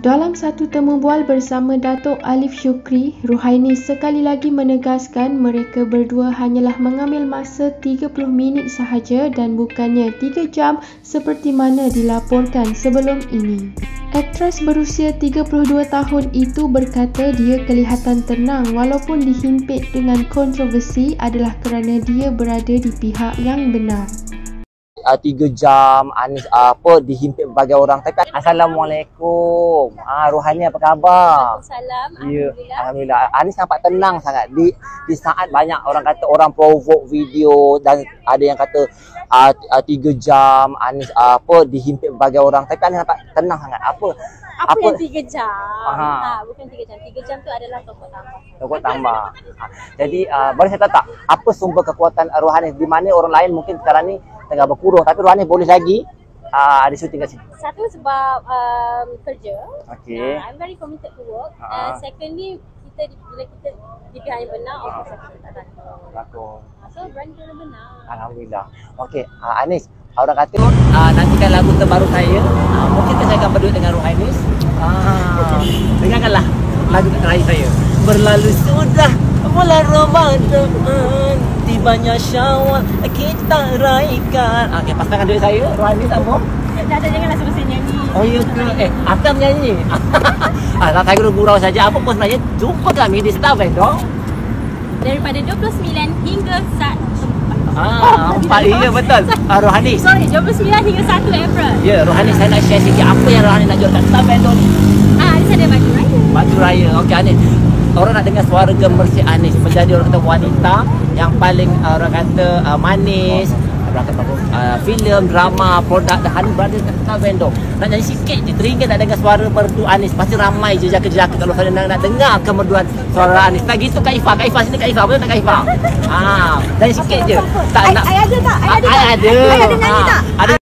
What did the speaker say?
Dalam satu temu bual bersama Datuk Alif Syukri, Ruhaini sekali lagi menegaskan mereka berdua hanyalah mengambil masa 30 minit sahaja dan bukannya 3 jam seperti mana dilaporkan sebelum ini. Aktris berusia 32 tahun itu berkata dia kelihatan tenang walaupun dihimpit dengan kontroversi adalah kerana dia berada di pihak yang benar uh, tiga jam Anis uh, apa dihimpit berbagai orang tapi Assalamualaikum ah Ruhani apa khabar Waalaikumsalam ya Alhamdulillah Alhamdulillah Anis nampak tenang sangat di di saat banyak orang kata orang provoke video dan ada yang kata uh, uh, tiga jam Anis uh, apa dihimpit berbagai orang tapi Anis nampak tenang sangat apa apa, apa- yang tiga jam? Aha. Ha, bukan tiga jam. Tiga jam tu adalah toko tambah. Toko tambah. Ha, Jadi uh, boleh saya tahu tak apa sumber kekuatan rohani di mana orang lain mungkin sekarang ni tengah berkurung tapi rohani boleh lagi uh, ada syuting kat sini. Satu sebab um, kerja. Okey. Uh, I'm very committed to work. Ha. Uh, secondly, kita bila kita di pihak yang benar, of course kita tak takut. Lakon. Uh, so, berani kena benar. Alhamdulillah. Okey, uh, Anis, orang kata uh, nantikan lagu terbaru saya. Uh, mungkin saya akan berdua dengan Rohainis. Ah, dengarkanlah lagu terakhir saya. Berlalu sudah bulan Ramadan, tibanya Syawal kita raikan. Okey, pasangan duit saya, Rohainis apa? Dah, dah, janganlah selesai nyanyi. Oh ya ke? Eh, Atam nyanyi. ah, saya guru gurau saja. Apa pun sebenarnya jumpa kami di Star Vendor. Daripada 29 hingga 1 Ah, empat iya betul. Ah, Rohani. Sorry, 29 hingga 1 April. Ya, Rohani saya nak share sikit apa yang Rohani nak jual kat Star Vendor ni. Ah, di sana baju raya. Baju raya. Okey Anis. Orang nak dengar suara gemersih Anis menjadi orang kata wanita yang paling uh, orang kata uh, manis. Orang kata uh, filem drama produk dah Anis berada kat Star Vendor nak nyanyi sikit je teringin tak dengar suara merdu Anis pasti ramai je jaka-jaka kalau saya nak, nak dengar kemerduan suara Anis tak gitu Kak Ifah Kak Ifah sini Kak Ifah betul tak Kak Ifah ah nyanyi sikit je. Tak nak I ada tak? I ada I tak? ada. I ada nyanyi Ah, tak? ada